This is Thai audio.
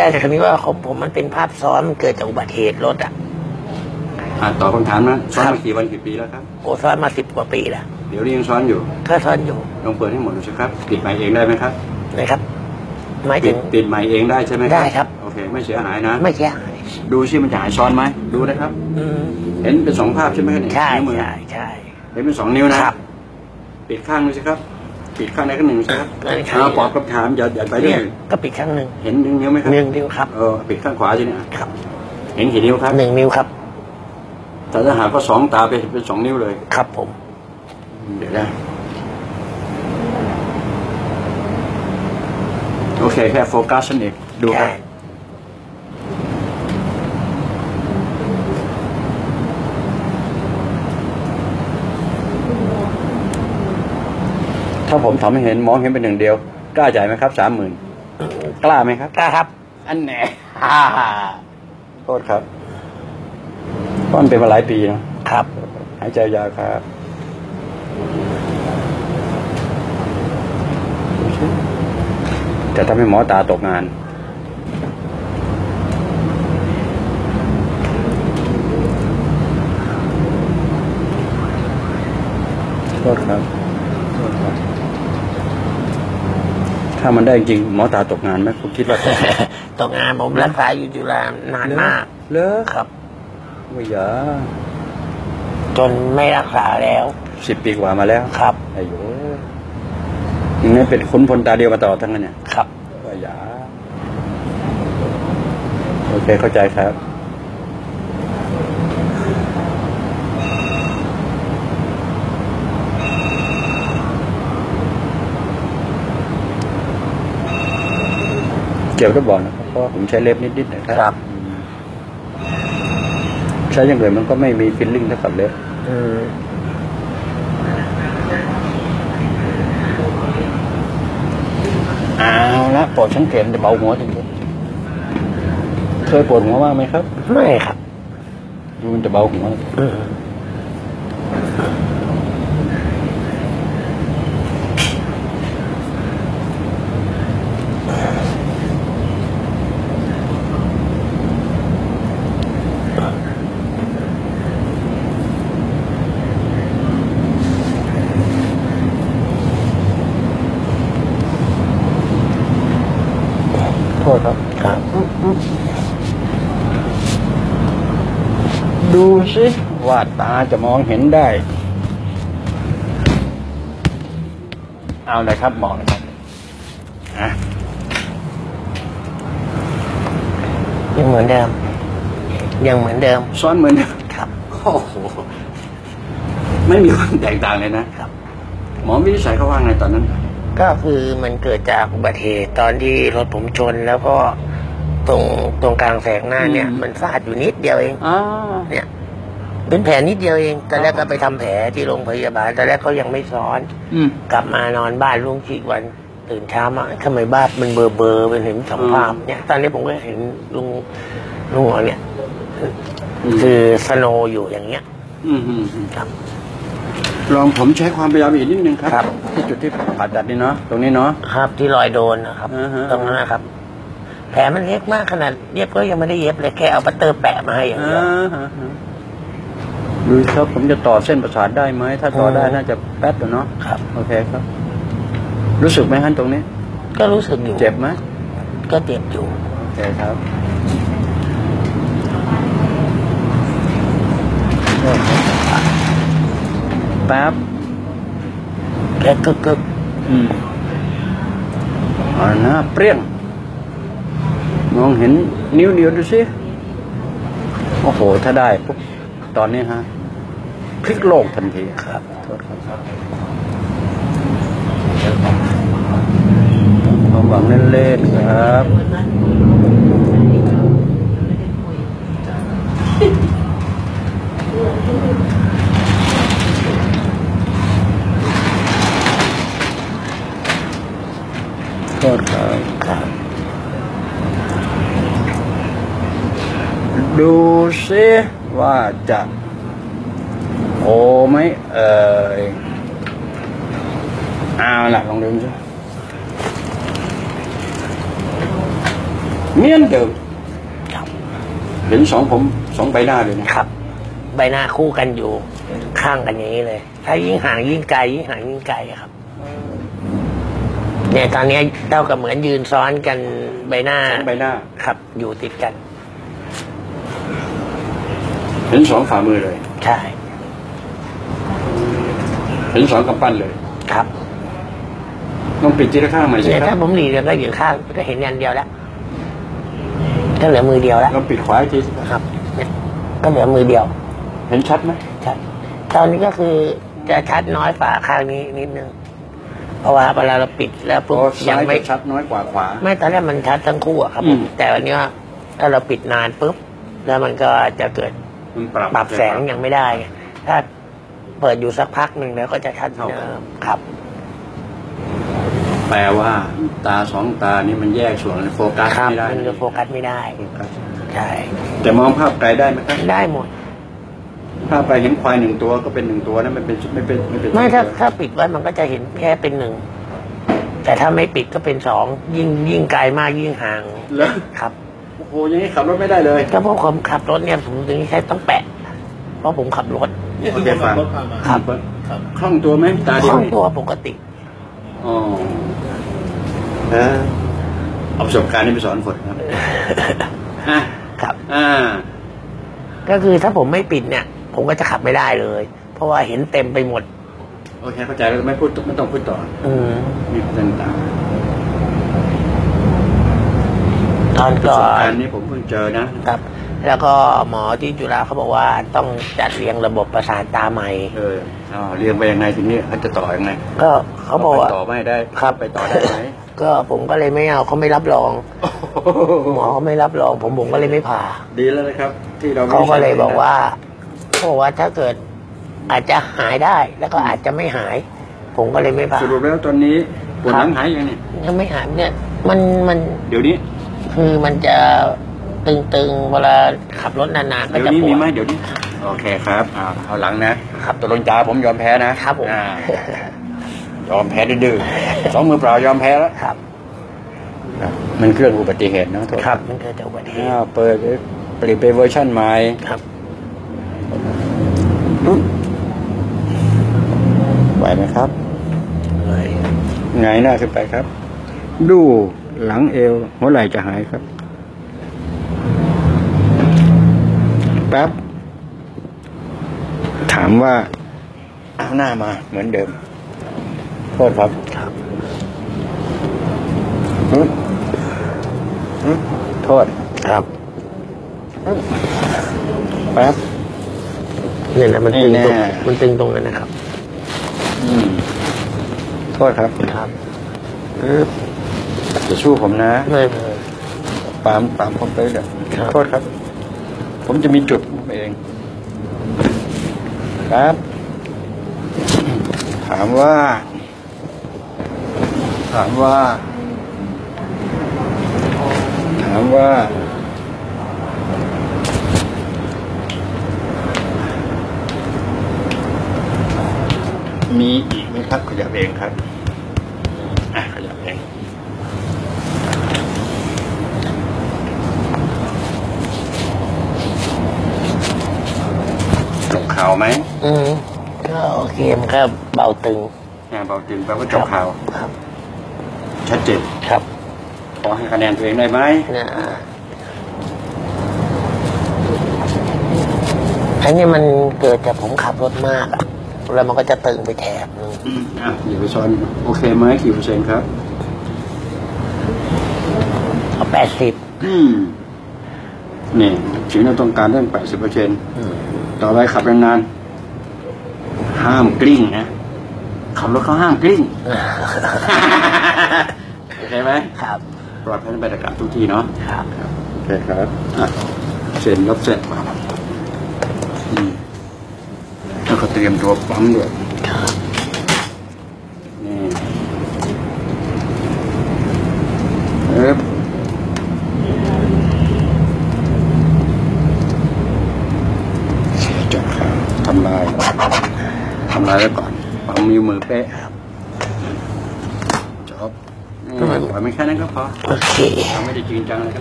ได้แต่ทีนี้ว่าของผมมันเป็นภาพซ้อนมันเกิดจากอุบัติเหตุรถอะอ่าตอบคำถามนะซ้อนครัมาบกี่วันกี่ปีแล้วครับ โอ้ซ้อนมาสิบกว่าปีแล้วเดี๋ยวนี้ยังซ้อนอยู่ก็ซ้อนอยู่ลองเปิดให้หมดดูสิครับปิดใหม่เองได้ไหมครับนะครับหมายปิถึดง ปิดใหม่เองได้ใช่ไหมได้ครับ โอเค ไม่เสียหายนะ ไม่ใช่หายดูซิมันจะหายซ้อนไหมดูนะครับ อืมเห็นเป็นสองภาพใช่ไหมครับเนี่ยใช่นิ้วมือใช่ใช่ เห็นเป็นสองนิ้วนะครับ ปิดข้างดูสิครับ ปิดข้างใดข้างหนึ่งสิครับได้ครับเอาปอบคำถามอย่าอย่าไปเรื่เนี่อยยก็ปิดข้างหนึ่งเห็นนิ้วไหมครับหนึ่งนิ้วครับเออปิดข้างขวาใช่ไหมครับ เห็นกี่นิ้วครับหนึ่งนิ้วครับแต่ถ้าหากว่าสองตาไปเป็นสองนิ้วเลย ครับผม เดี๋ยวนะโอเคแค่โฟกัสนั่นเองดูครับ ถ้าผมทำให้เห็นมองเห็นเป็นหนึ่งเดียว กล้าจ่ายไหมครับสามหมื่นกล้าไหมครับกล้าครับ อันแหนฮ่าโทษครับเพราะมันเป็นมาหลายปีนะครับ หายใจยาวครับจะทำให้หมอตาตกงาน โทษครับโทษครับ ถ้ามันได้จริงหมอตาตกงานไหมคุณคิดว่าตกงานผมรักษาอยู่จุฬานานมากเลอครับวิยาจนไม่รักษาแล้วสิบปีกว่ามาแล้วครับอายุยังไงเป็นขุนพลตาเดียวมาต่อทั้งนั้นเนี่ยครับวิยาโอเคเข้าใจครับ เจ็บก็บอกนะครับเพราะผมใช้เล็บนิดๆนะครับครับ ใช้อย่างอื่นมันก็ไม่มีฟิลลิ่งเท่ากับเล็บอืมเอาละปวดฉันเข็นแต่เบาหัวจริงๆเคยปวดหัวบ้างไหมครับ ไม่ครับดูมันจะเบาหัว ษครับ ครับ ดูสิว่าตาจะมองเห็นได้ เอาเลยครับมองเลยครับอะยังเหมือนเดิม ยังเหมือนเดิม ซ้อนเหมือนเดิมครับโอ้โหไม่มีความแตกต่างเลยนะครับ หมอวินิจฉัยเขาว่าไงตอนนั้น ก็คือมันเกิดจากอุบัติเหตุตอนที่รถผมชนแล้วก็ตรงตรงกลางแสงหน้าเนี่ย อืม มันฟาดอยู่นิดเดียวเองอ่าเนี่ย เป็นแผลนิดเดียวเองตอนแรกก็ไปทำแผลที่โรงพยาบาลตอนแรกเขายังไม่ซ้อน อืม กลับมานอนบ้านลุงชีกวัน ตื่นเช้ามาทำไมบ้านมันเบอร์เบอร์เป็นเห็นสองอืมภาพเนี่ย ตอนนี้ผมก็เห็นลุงลุงหัวเนี่ยมคือสโนว์อยู่อย่างเงี้ย อืมอืมอืมครับ ลองผมใช้ความพยายามอีกนิดนึงครับครับ ที่จุดที่ผ่าตัดนี่เนาะตรงนี้เนาะ ครับที่รอยโดนนะครับ อ่าฮะ ตรงนั้นนะครับ แผลมันเล็กมากขนาดเย็บก็ยังไม่ได้เย็บเลยแค่เอาปัตเตอร์แปะมาให้อย่างเดียวอ่าฮะฮะดูครับผมจะต่อเส้นประสาทได้ไหมถ้าต่อได้อืม น่าจะแป๊บเดียวเนาะครับ โอเคครับ รู้สึกไหมฮะตรงนี้ ก็รู้สึกอยู่เจ็บไหมก็เจ็บอยู่ โอเคครับ ป๊บแค่กึกกึกอืมเอาหน้าเปรี้ยง มองเห็นนิ้วเดียวดูสิ โอ้โห ถ้าได้ปุ๊บตอนนี้ฮะ พลิกโลกทันทีครับโทษครับความหวังเล่นๆครับ โทษครับครับดูซิว่าจะโอไหมเอ่ยเอาล่ะลองดูสิเนียนเดิมครับเห็นสองผมสองใบหน้าเลยนะครับ ใบหน้าคู่กันอยู่ข้างกันอย่างนี้เลย ถ้ายิ่งห่างยิ่งไกลยิ่งห่างยิ่งไกลครับ เนี่ยตอนนี้เท่ากับเหมือนยืนซ้อนกันใบหน้าสองใบหน้าครับ อยู่ติดกันเห็นสองฝ่ามือเลย ใช่เห็นสองกำปั้นเลย ครับต้องปิดทีละข้างใหม่ใช่เนี่ยคถ้ารับผมหลีกก็อยู่ข้างก็เห็นอันเดียวแล้วก็เหลือมือเดียวแล้วเราปิดขวาอีกทีสิครับครับเนี่ยก็เหลือมือเดียว เห็นชัดไหมชัดตอนนี้ก็คือจะชัดน้อยฝ่าข้างนี้นิดนึง เพราะว่าเวลาเราปิดแล้วปุ๊บโอ้ยัซ้างยไม่จะชัดน้อยกว่าขวา ไม่ตอนแรกมันชัดทั้งคู่อะครับอืมแต่วันนี้ว่าถ้าเราปิดนานปุ๊บแล้วมันก็จะเกิดมันปรับปรับแสงยังไม่ได้ไงถ้าเปิดอยู่สักพักหนึ่งแล้วก็จะชัดเท่ากันเดิมครับ แปลว่า ตาสองตานี่มันแยกส่วนโฟกัสครับไม่ได้มันจะโฟกัสไม่ได้ โฟกัสใช่แต่มองภาพไกลได้ไหมครับ ได้หมด ภาพไปเห็นควายหนึ่งตัวก็เป็นหนึ่งตัวนะมันเป็นไม่เป็นไม่เป็นไม่สองถ้าตัวถ้าปิดไว้มันก็จะเห็นแค่เป็นหนึ่งแต่ถ้าไม่ปิดก็เป็นสองยิ่งยิ่งไกลมากยิ่งห่างแล้วครับโอ้โหอยังนี้ขับรถไม่ได้เลยก็เพราะผมขับรถเนี่ยผมถึงใช้ต้องแปะ เพราะผมขับรถโอเคฟังครับคล่องตัวไหมตาเดีคยวล่องตัวปกติอ๋อเออเอาประสบการณ์นี้ไปสอนคนครับอะครับ อ่า ก็คือถ้าผมไม่ปิดเนี่ย ผมก็จะขับไม่ได้เลย เพราะว่าเห็นเต็มไปหมด โอเคเข้าใจแล้วไม่พูดไม่ต้องพูดต่ออืมมีเส้นตาตอนประก่อสบการนณ์นี้ผมเพิ่งเจอนะครับ แล้วก็หมอที่จุฬาเขาบอกว่าต้องจัดเรียงระบบประสาทตาใหม่ เอออ๋อเรียงไปยังไงทีนี้เขาจะต่อยังไงก็เขาบอกว่าไปต่อไม่ได้ครับไปต่อได้ไหมก็ผมก็เลยไม่เอาเขาไม่รับรองหมอเขาไม่รับรอง ผมผมก็เลยไม่ผ่า ดีแล้วนะครับ ที่เราไม่เขาก็เลยใช้บอกว่าเขา บอกว่าถ้าเกิดอาจจะหายได้แล้วก็อาจจะไม่หาย ผมก็เลยไม่ผ่าสรุปแล้วตอนนี้ปวดหลังหายยังเนี่ยยังไม่หายเนี่ย มันมันเดี๋ยวนี้ คือมันจะตึงๆเวลาขับรถนานๆก็เดี๋ยวจะนี้ปมีวดไหมเดี๋ยวนี้โอเคครับอ่าเอาหลังนะครับตกลงจ้าผมยอมแพ้นะครับผมอ่ายอมแพ้ดื้อๆสองมือเปล่ายอมแพ้แล้วครับมันเครื่องอุบัติเหตุนะโทษครับมันเกิดจากอุบัติเหตุอ้าวเปิดเปลี่ยนเป็นเวอร์ชันใหม่ครับปึ๊บ ไหวไหมครับเลยไงายหน้าขึ้นไปครับ ดูหลังเอว หัวไหล่จะหายครับ แป๊บ ถามว่าเอาหน้ามาเหมือนเดิม โทษครับครับฮึฮึโทษครับ แป๊บ เนี่ยนะมันตึงตรงแน่ มันตึงตรงนั้นนะครับอืมโทษครับครับฮึบจะสู้ผมนะ ไม่เลยปามปามผมไปเดี๋ยวครับ โทษครับ ผมจะมีจุดผมเอง ครับ ถามว่า ถามว่า ถามว่า มีอีกไหมครับ ขยับเองครับอะขยับเองจบข่าวไหมอืมก็โอเคมันก็เบาตึงงานเบาตึงแปลว่าจบข่าวครับ ชัดเจนครับขอให้คะแนนตัวเองได้ไหมนะอันนี้มันเกิดจากผมขับรถมากอะ แล้วมันก็จะตึงไปแถบนึงอืมอะเดี๋ยวไปซ้อนโอเคไหมกี่เปอร์เซ็นต์ครับเอาแปดสิบอืมนี่สิ่งที่เราต้องการเรื่อง80เปอร์เซ็นต์ต่อไปขับนานๆห้ามกลิ้งนะขับรถเขาห้ามกลิ้งโอเคไหมครับปลอดภัยในบรรยากาศทุกที่เนาะครับโอเคครับอะเซ็นรับเสร็จอืมแล้ว ก็เตรียมตัวปั๊มด้วยนี่เอ๊บจบครับทำลายทำลายไว้ก่อนปั๊มมือมือเป๊ะจบนี่ปล่อยไม่แค่นั้นก็พอ โอเคทำไม่ได้จริงจังเลยครับ